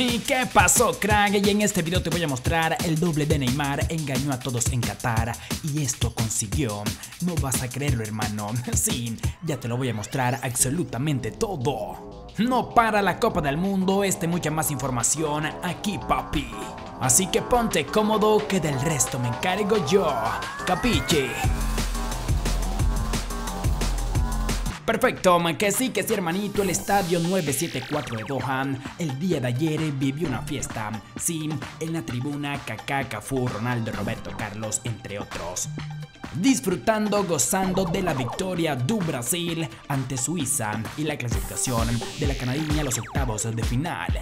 ¿Y qué pasó, crack? Y en este video te voy a mostrar el doble de Neymar engañó a todos en Qatar y esto consiguió. No vas a creerlo, hermano. Sí, ya te lo voy a mostrar absolutamente todo. No para la Copa del Mundo, este mucha más información aquí, papi. Así que ponte cómodo que del resto me encargo yo. Capiche. Perfecto, que sí, que sí, hermanito. El estadio 974 de Doha, el día de ayer vivió una fiesta. Sí, en la tribuna Kaká, Cafú, Ronaldo, Roberto Carlos, entre otros. Disfrutando, gozando de la victoria do Brasil ante Suiza y la clasificación de la canadiña a los octavos de final.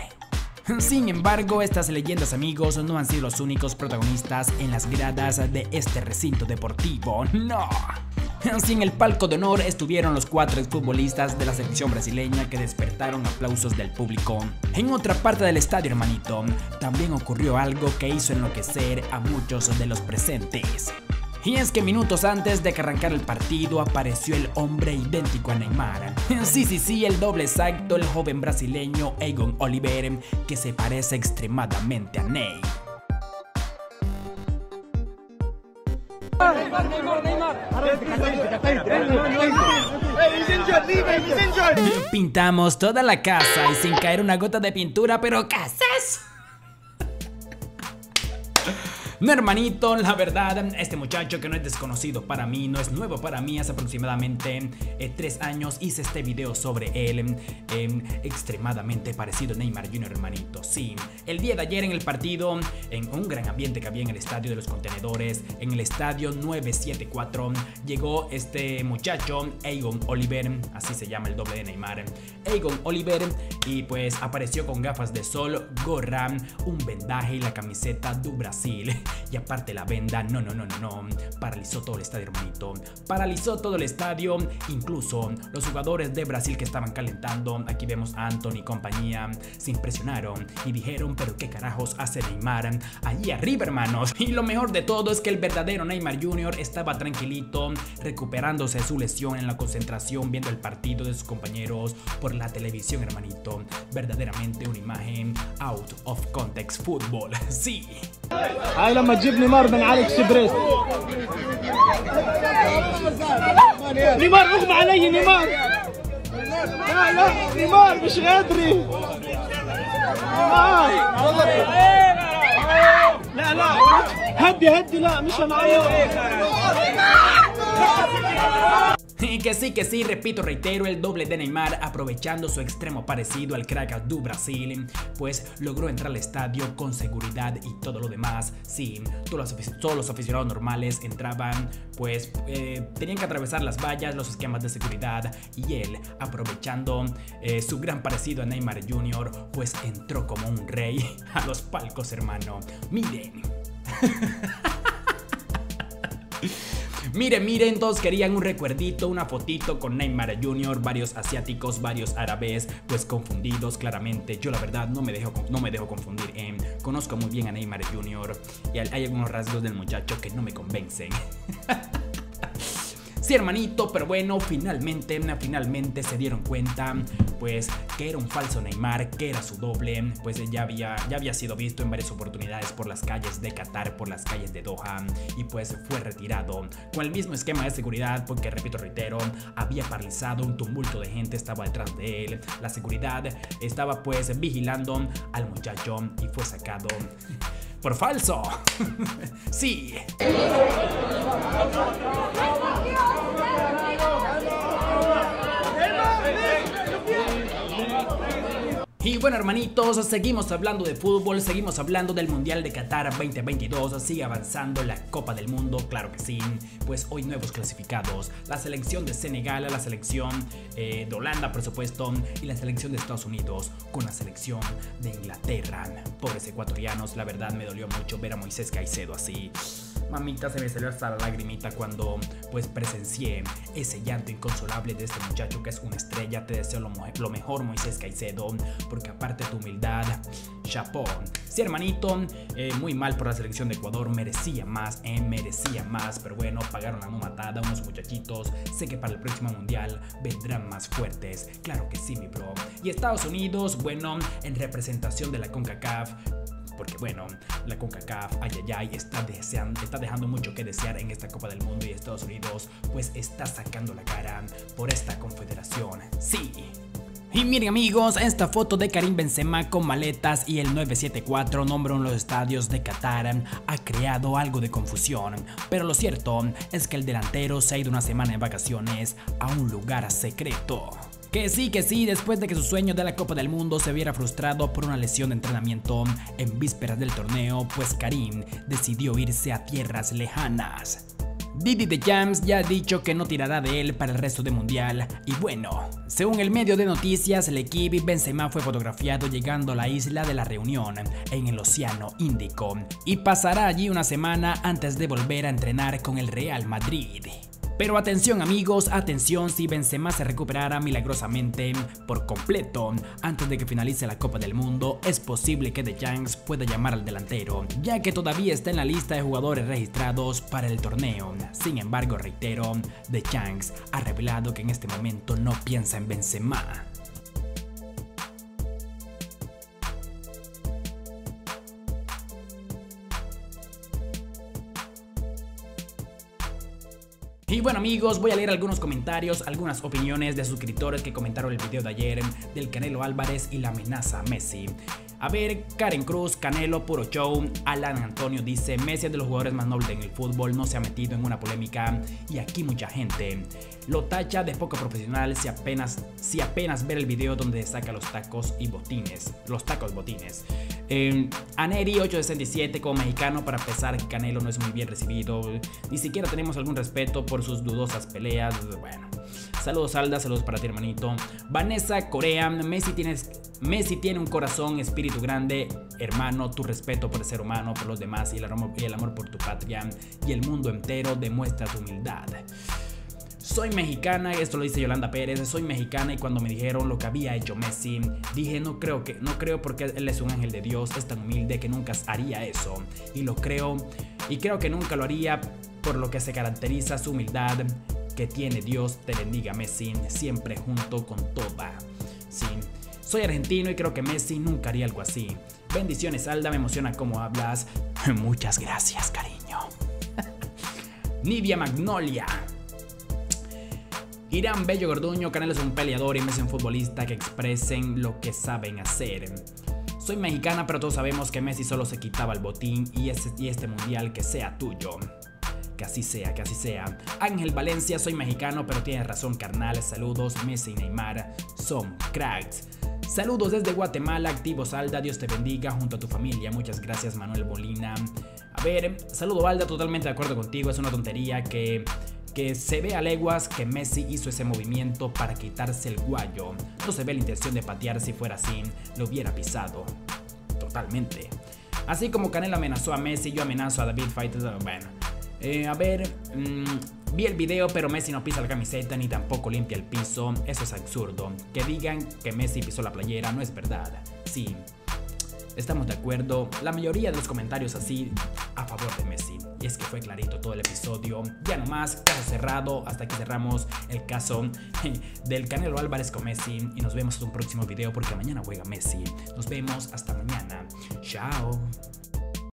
Sin embargo, estas leyendas amigos no han sido los únicos protagonistas en las gradas de este recinto deportivo, no. Así en el palco de honor estuvieron los cuatro exfutbolistas de la selección brasileña que despertaron aplausos del público. En otra parte del estadio, hermanito, también ocurrió algo que hizo enloquecer a muchos de los presentes. Y es que minutos antes de que arrancara el partido apareció el hombre idéntico a Neymar. Sí, sí, sí, el doble exacto, el joven brasileño Egon Oliver, que se parece extremadamente a Ney. Pintamos toda la casa y sin caer una gota de pintura, pero ¿qué haces? No, hermanito, la verdad, este muchacho que no es desconocido para mí, no es nuevo para mí, hace aproximadamente eh, tres años hice este video sobre él, em, extremadamente parecido a Neymar Jr., hermanito. Sí, el día de ayer en el partido, en un gran ambiente que había en el estadio de los contenedores, en el estadio 974, llegó este muchacho, Egon Oliver, así se llama el doble de Neymar, Egon Oliver, y pues apareció con gafas de sol, gorra, un vendaje y la camiseta do Brasil. Y aparte la venda, no, no, no, no, no, paralizó todo el estadio, hermanito. Paralizó todo el estadio, incluso los jugadores de Brasil que estaban calentando. Aquí vemos a Anthony y compañía, se impresionaron y dijeron, pero qué carajos hace Neymar allí arriba, hermanos. Y lo mejor de todo es que el verdadero Neymar Jr. estaba tranquilito, recuperándose de su lesión en la concentración, viendo el partido de sus compañeros por la televisión, hermanito. Verdaderamente una imagen out of context football. Sí. لما تجيب نيمار من علي اكسبريس نيمار اغمى علي نيمار. لا لا نيمار مش غادري نيمار. لا لا هدي هدي لا مش معايا. Que sí, que sí, repito, reitero, el doble de Neymar, aprovechando su extremo parecido al crack du Brasil, pues logró entrar al estadio con seguridad y todo lo demás. Sí, todos los, todos los aficionados normales entraban, pues eh, tenían que atravesar las vallas, los esquemas de seguridad, y él, aprovechando eh, su gran parecido a Neymar Jr., pues entró como un rey a los palcos, hermano. Miren. Miren, miren, todos querían un recuerdito, una fotito con Neymar Jr., varios asiáticos, varios árabes, pues confundidos claramente. Yo la verdad no me dejo, no me dejo confundir. Eh. Conozco muy bien a Neymar Jr. y hay algunos rasgos del muchacho que no me convencen. Sí, hermanito, pero bueno, finalmente, finalmente se dieron cuenta, pues, que era un falso Neymar, que era su doble, pues ya había, ya había sido visto en varias oportunidades por las calles de Qatar, por las calles de Doha, y pues fue retirado con el mismo esquema de seguridad, porque repito, reitero, había paralizado, un tumulto de gente estaba detrás de él, la seguridad estaba pues vigilando al muchacho y fue sacado por falso. sí. Y bueno hermanitos, seguimos hablando de fútbol, seguimos hablando del Mundial de Qatar 2022, sigue avanzando la Copa del Mundo, claro que sí, pues hoy nuevos clasificados, la selección de Senegal, la selección eh, de Holanda por supuesto, y la selección de Estados Unidos con la selección de Inglaterra. Pobres ecuatorianos, la verdad me dolió mucho ver a Moisés Caicedo así. Mamita se me salió hasta la lagrimita cuando pues presencié ese llanto inconsolable de este muchacho que es una estrella. Te deseo lo, lo mejor Moisés Caicedo porque aparte de tu humildad Chapó. Sí, hermanito, eh, muy mal por la selección de Ecuador, merecía más, eh, merecía más, pero bueno, pagaron la no matada unos muchachitos. Sé que para el próximo mundial vendrán más fuertes, claro que sí, mi bro. Y Estados Unidos, bueno, en representación de la CONCACAF, porque bueno, la CONCACAF, ay ay ay, está, deseando, está dejando mucho que desear en esta Copa del Mundo y Estados Unidos pues está sacando la cara por esta confederación. Sí. Y miren amigos, esta foto de Karim Benzema con maletas y el 974 nombre en los estadios de Qatar ha creado algo de confusión, pero lo cierto es que el delantero se ha ido una semana en vacaciones a un lugar secreto. Que sí, que sí, después de que su sueño de la Copa del Mundo se viera frustrado por una lesión de entrenamiento en vísperas del torneo, pues Karim decidió irse a tierras lejanas. Didi de Jams ya ha dicho que no tirará de él para el resto del mundial y bueno, según el medio de noticias, el equipo Benzema fue fotografiado llegando a la isla de la Reunión en el Océano Índico y pasará allí una semana antes de volver a entrenar con el Real Madrid. Pero atención amigos, atención si Benzema se recuperara milagrosamente por completo antes de que finalice la Copa del Mundo, es posible que The Yanks pueda llamar al delantero, ya que todavía está en la lista de jugadores registrados para el torneo. Sin embargo, reitero, The Yanks ha revelado que en este momento no piensa en Benzema. Y bueno amigos, voy a leer algunos comentarios, algunas opiniones de suscriptores que comentaron el video de ayer del Canelo Álvarez y la amenaza a Messi. A ver, Karen Cruz, Canelo, puro show. Alan Antonio dice, Messi es de los jugadores más nobles en el fútbol, no se ha metido en una polémica y aquí mucha gente lo tacha de poco profesional si apenas, si apenas ver el video donde saca los tacos y botines, los tacos botines. Eh, Aneri 867 como mexicano para pesar que Canelo no es muy bien recibido, ni siquiera tenemos algún respeto por sus dudosas peleas, bueno. Saludos Alda, saludos para ti hermanito. Vanessa Corea, Messi, tienes, Messi tiene un corazón, espíritu grande, hermano, tu respeto por el ser humano, por los demás y el, amor, y el amor por tu patria y el mundo entero demuestra tu humildad. Soy mexicana, esto lo dice Yolanda Pérez, soy mexicana y cuando me dijeron lo que había hecho Messi, dije no creo que, no creo porque él es un ángel de Dios, es tan humilde que nunca haría eso. Y lo creo, y creo que nunca lo haría por lo que se caracteriza su humildad, que tiene Dios te bendiga Messi, siempre junto con toda. Sí, soy argentino y creo que Messi nunca haría algo así. Bendiciones Alda, me emociona cómo hablas. Muchas gracias, cariño. Nivia Magnolia. Irán Bello Gorduño, Canelo es un peleador y Messi un futbolista que expresen lo que saben hacer. Soy mexicana, pero todos sabemos que Messi solo se quitaba el botín y este mundial que sea tuyo. Que así sea, que así sea. Ángel Valencia, soy mexicano, pero tienes razón, carnal. Saludos, Messi y Neymar son cracks. Saludos desde Guatemala, activo Salda, Dios te bendiga junto a tu familia. Muchas gracias, Manuel Molina. A ver, saludo Alda, totalmente de acuerdo contigo. Es una tontería que que se ve a leguas que Messi hizo ese movimiento para quitarse el guayo. No se ve la intención de patear si fuera así, lo hubiera pisado. Totalmente. Así como Canelo amenazó a Messi, yo amenazo a David Fighters. Bueno, eh, a ver, mmm, vi el video, pero Messi no pisa la camiseta ni tampoco limpia el piso. Eso es absurdo. Que digan que Messi pisó la playera no es verdad. Sí, estamos de acuerdo. La mayoría de los comentarios así a favor de Messi. Y es que fue clarito todo el episodio. Ya nomás, caso cerrado. Hasta aquí cerramos el caso del Canelo Álvarez con Messi. Y nos vemos en un próximo video porque mañana juega Messi. Nos vemos hasta mañana. Chao.